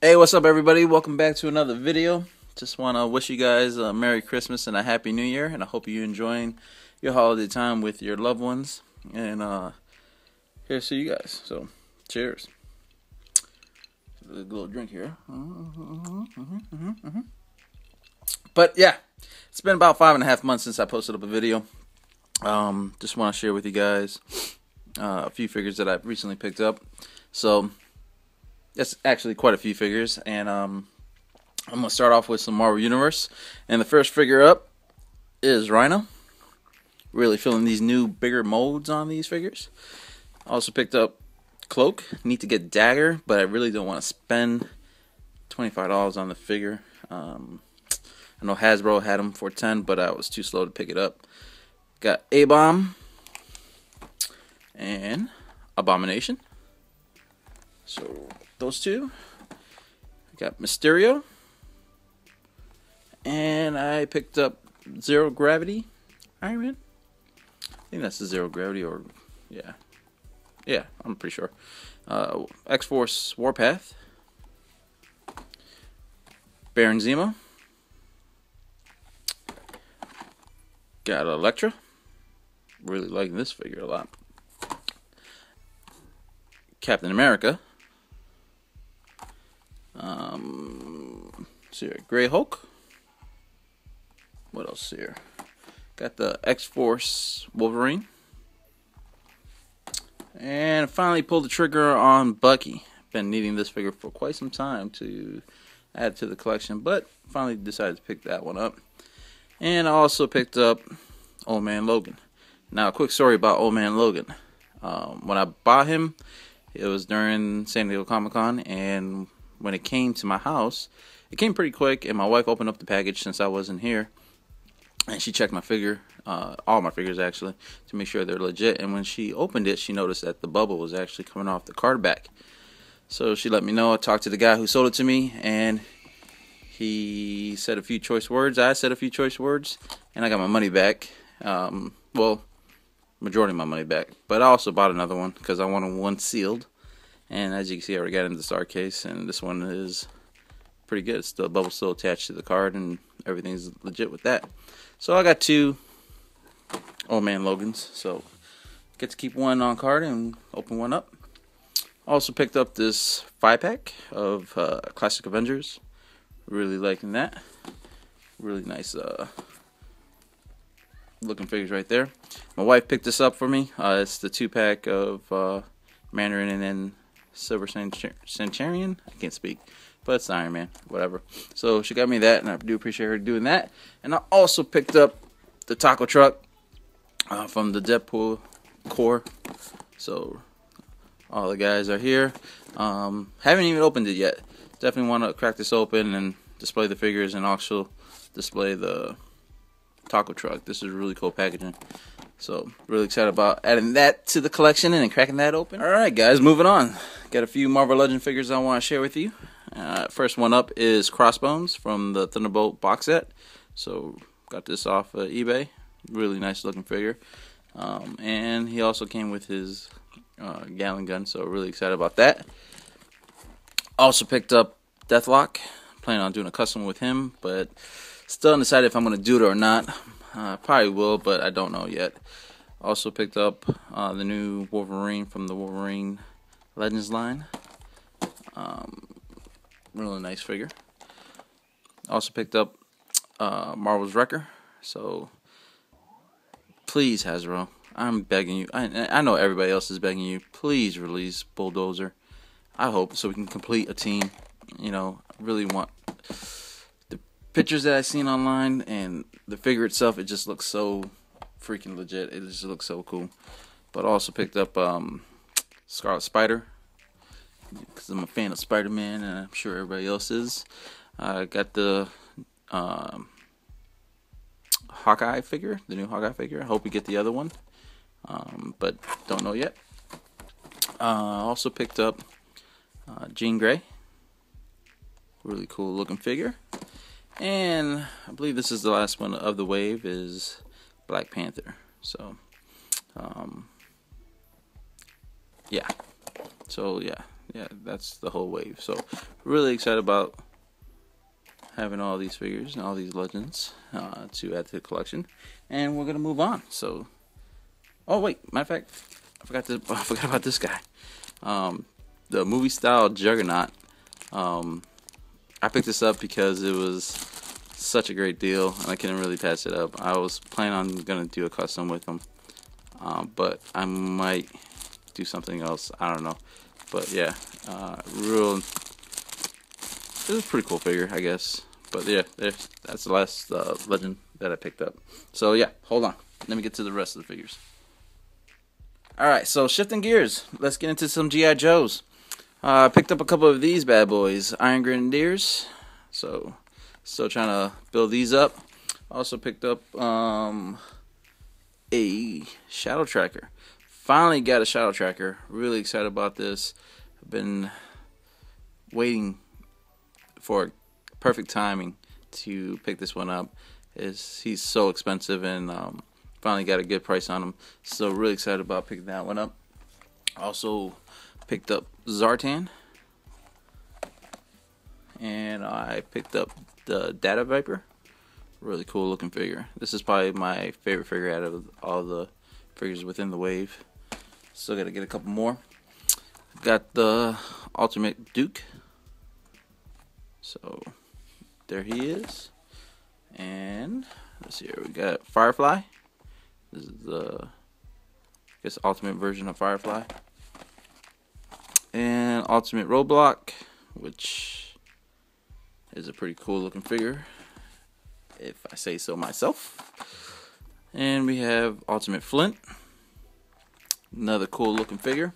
Hey, what's up, everybody? Welcome back to another video. Just want to wish you guys a Merry Christmas and a Happy New Year, and I hope you're enjoying your holiday time with your loved ones. And uh, here see you guys. So, cheers. A little drink here. But yeah, it's been about five and a half months since I posted up a video. Um, just want to share with you guys uh, a few figures that I've recently picked up. So that's actually quite a few figures, and um, I'm gonna start off with some Marvel Universe. And the first figure up is Rhino. Really feeling these new bigger molds on these figures. Also picked up Cloak. Need to get Dagger, but I really don't want to spend $25 on the figure. Um, I know Hasbro had them for 10 but I was too slow to pick it up. Got A-Bomb and Abomination. So those two. I got Mysterio. And I picked up Zero Gravity Iron Man. I think that's the Zero Gravity or yeah. Yeah, I'm pretty sure. Uh, X-Force Warpath. Baron Zemo. Got Elektra. Really liking this figure a lot. Captain America. Um, see here, Gray Hulk. What else here? Got the X Force Wolverine. And finally pulled the trigger on Bucky. Been needing this figure for quite some time to add to the collection, but finally decided to pick that one up. And I also picked up Old Man Logan. Now, a quick story about Old Man Logan. Um, when I bought him, it was during San Diego Comic Con, and when it came to my house, it came pretty quick. And my wife opened up the package since I wasn't here, and she checked my figure, uh, all my figures actually, to make sure they're legit. And when she opened it, she noticed that the bubble was actually coming off the card back. So she let me know. I talked to the guy who sold it to me, and he said a few choice words. I said a few choice words, and I got my money back. Um, well, majority of my money back. But I also bought another one because I wanted one sealed. And as you can see, I already got into the star case, and this one is pretty good. It's the bubble still attached to the card, and everything's legit with that. So I got two Old Man Logans. So get to keep one on card and open one up. Also picked up this five pack of uh, Classic Avengers. Really liking that. Really nice uh, looking figures right there. My wife picked this up for me. Uh, it's the two pack of uh, Mandarin and then Silver Centurion. I can't speak, but it's Iron Man, whatever. So she got me that, and I do appreciate her doing that. And I also picked up the taco truck uh, from the Deadpool Corps. So all the guys are here. Um, haven't even opened it yet. Definitely want to crack this open and display the figures and also display the taco truck. This is really cool packaging. So, really excited about adding that to the collection and cracking that open. Alright, guys, moving on. Got a few Marvel Legend figures I want to share with you. First one up is Crossbones from the Thunderbolt box set. So, got this off eBay. Really nice looking figure. Um, and he also came with his uh, Gatling gun, so really excited about that. Also picked up Deathlok. Planning on doing a custom with him, but Still undecided if I'm going to do it or not. Uh, probably will, but I don't know yet. Also picked up uh, the new Wolverine from the Wolverine Legends line. Um, really nice figure. Also picked up uh, Marvel's Wrecker. So please, Hasbro, I'm begging you. I, I know everybody else is begging you. Please release Bulldozer. I hope so we can complete a team. You know, I really want the pictures that I've seen online and the figure itself, it just looks so freaking legit. It just looks so cool. But also picked up um, Scarlet Spider because I'm a fan of Spider Man and I'm sure everybody else is. I got the um, Hawkeye figure, the new Hawkeye figure. I hope we get the other one, um, but don't know yet. Uh, also picked up uh, Jean Grey. Really cool looking figure. And I believe this is the last one of the wave is Black Panther. So, um, yeah. So yeah, yeah, that's the whole wave. So really excited about having all these figures and all these legends uh, to add to the collection, and we're gonna move on. So, oh wait, matter of fact, I forgot to I forgot about this guy, um, the movie style Juggernaut. Um, I picked this up because it was such a great deal, and I couldn't really pass it up. I was planning on gonna do a custom with him, um, but I might do something else. I don't know, but yeah, uh, real. It was a pretty cool figure, I guess. But yeah, that's the last uh, legend that I picked up. So yeah, hold on. Let me get to the rest of the figures. Alright, so shifting gears. Let's get into some G.I. Joes. I uh, picked up a couple of these bad boys. Iron Grenadiers. So, still trying to build these up. Also picked up um, a Shadow Tracker. Finally got a Shadow Tracker. Really excited about this. I've been waiting for perfect timing to pick this one up. Is he's so expensive and um, finally got a good price on him. So really excited about picking that one up. Also picked up Zartan. And I picked up the Data Viper. Really cool looking figure. This is probably my favorite figure out of all the figures within the wave. Still got to get a couple more. Got the Ultimate Duke. So there he is. And let's see here, we got Firefly. This is the I guess ultimate version of Firefly. And Ultimate Roadblock, which is a pretty cool looking figure, if I say so myself. And we have Ultimate Flint, another cool looking figure.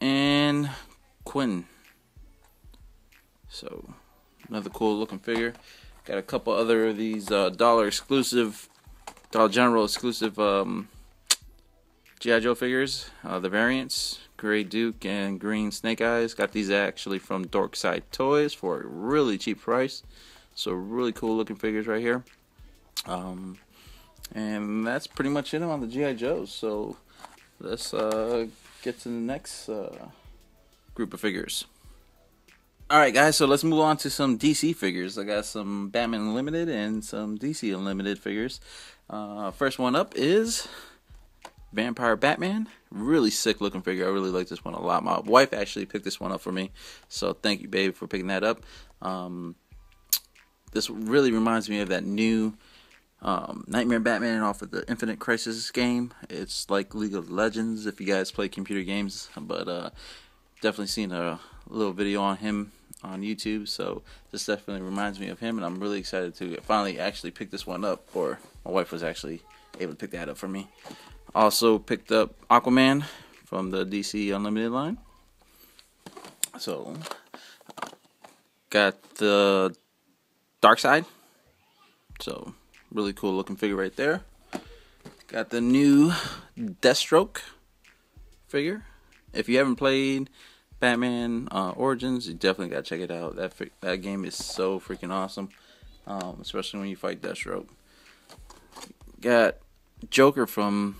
And Quinn. So Another cool looking figure. Got a couple other of these uh, dollar exclusive, Dollar General exclusive um, G.I. Joe figures. Uh, the variants, Gray Duke and Green Snake Eyes. Got these actually from Dorkside Toys for a really cheap price. So really cool looking figures right here. Um, and that's pretty much it on the G.I. Joes. So let's uh, get to the next uh, group of figures. Alright guys, so let's move on to some DC figures. I got some Batman Unlimited and some DC Unlimited figures. Uh, first one up is Vampire Batman. Really sick looking figure. I really like this one a lot. My wife actually picked this one up for me. So thank you, babe, for picking that up. Um, this really reminds me of that new um, Nightmare Batman off of the Infinite Crisis game. It's like League of Legends if you guys play computer games. But uh, definitely seen a little video on him on YouTube. So this definitely reminds me of him, and I'm really excited to finally actually pick this one up. Or my wife was actually able to pick that up for me. Also picked up Aquaman from the DC Unlimited line. So got the Darkseid. So really cool looking figure right there. Got the new Deathstroke figure. If you haven't played Batman uh, Origins, you definitely gotta check it out. That that game is so freaking awesome, um, especially when you fight Deathstroke. Got Joker from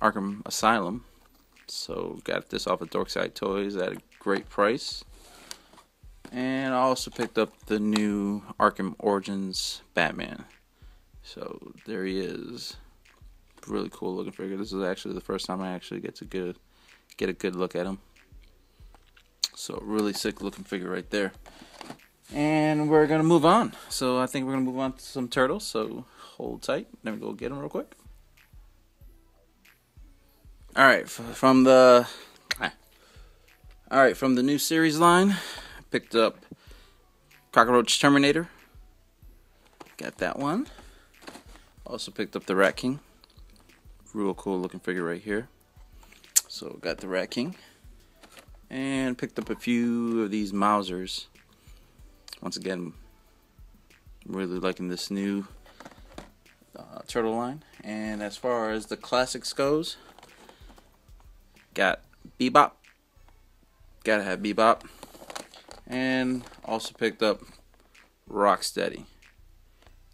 Arkham Asylum, so got this off of Dorkside Toys at a great price. And I also picked up the new Arkham Origins Batman. So there he is. Really cool looking figure. This is actually the first time I actually get to get get a good look at him. So really sick looking figure right there. And we're gonna move on. So I think we're gonna move on to some turtles. So hold tight. Let me go get them real quick. All right, from the ah. all right from the new series line, picked up Cockroach Terminator. Got that one. Also picked up the Rat King. Real cool looking figure right here. So got the Rat King and picked up a few of these Mousers. Once again, really liking this new uh, turtle line. And as far as the classics goes, got Bebop. Gotta have Bebop. And also picked up Rocksteady.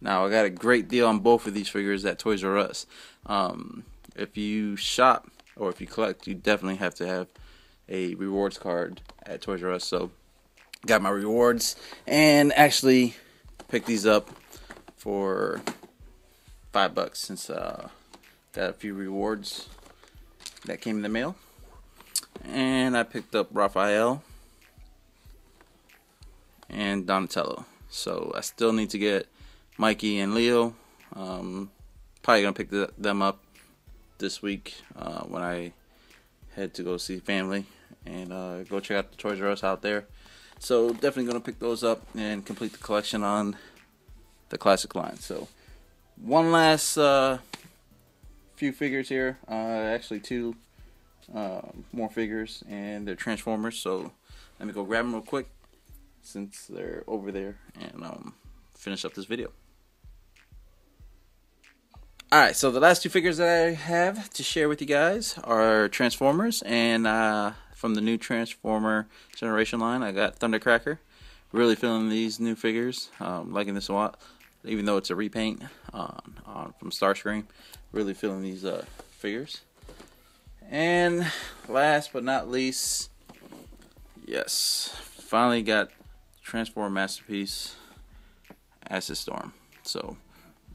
Now I got a great deal on both of these figures at Toys R Us. Um, if you shop or if you collect, you definitely have to have a rewards card at Toys R Us. So got my rewards and actually picked these up for five bucks since uh, got a few rewards that came in the mail. And I picked up Raphael and Donatello. So I still need to get Mikey and Leo. Um, probably gonna pick the, them up this week uh, when I head to go see family and uh, go check out the Toys R Us out there. So definitely gonna pick those up and complete the collection on the classic line. So one last uh, few figures here. Uh, actually two uh, more figures and they're Transformers. So let me go grab them real quick since they're over there and um, finish up this video. Alright, so the last two figures that I have to share with you guys are Transformers, and uh, from the new Transformer Generation line, I got Thundercracker. Really feeling these new figures, um, liking this a lot, even though it's a repaint on, on from Starscream. Really feeling these uh, figures. And last but not least, yes, finally got Transform Masterpiece Acid Storm. So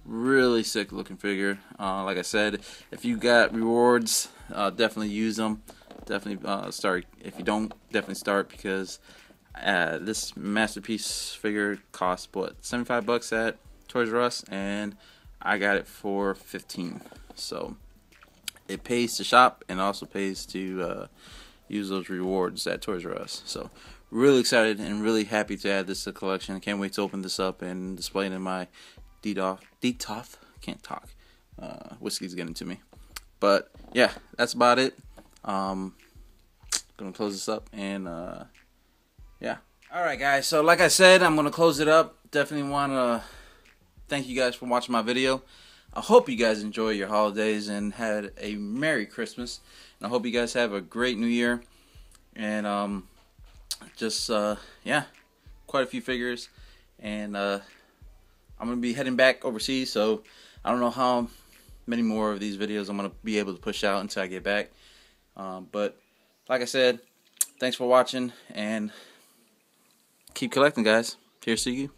really sick looking figure. Uh, like I said, if you got rewards, uh, definitely use them. Definitely uh, start. If you don't, definitely start because uh, this masterpiece figure costs what 75 bucks at Toys R Us, and I got it for 15. So it pays to shop and also pays to uh, use those rewards at Toys R Us. So really excited and really happy to add this to the collection. Can't wait to open this up and display it in my Detoff, Detoff, can't talk. Uh, whiskey's getting to me. But yeah, that's about it. Um, gonna close this up and uh, yeah. All right, guys. So like I said, I'm gonna close it up. Definitely want to thank you guys for watching my video. I hope you guys enjoy your holidays and had a Merry Christmas. And I hope you guys have a great New Year. And um, just uh, yeah, quite a few figures and. Uh, I'm gonna be heading back overseas, so I don't know how many more of these videos I'm gonna be able to push out until I get back. Um, but like I said, thanks for watching and keep collecting, guys. Here's to you.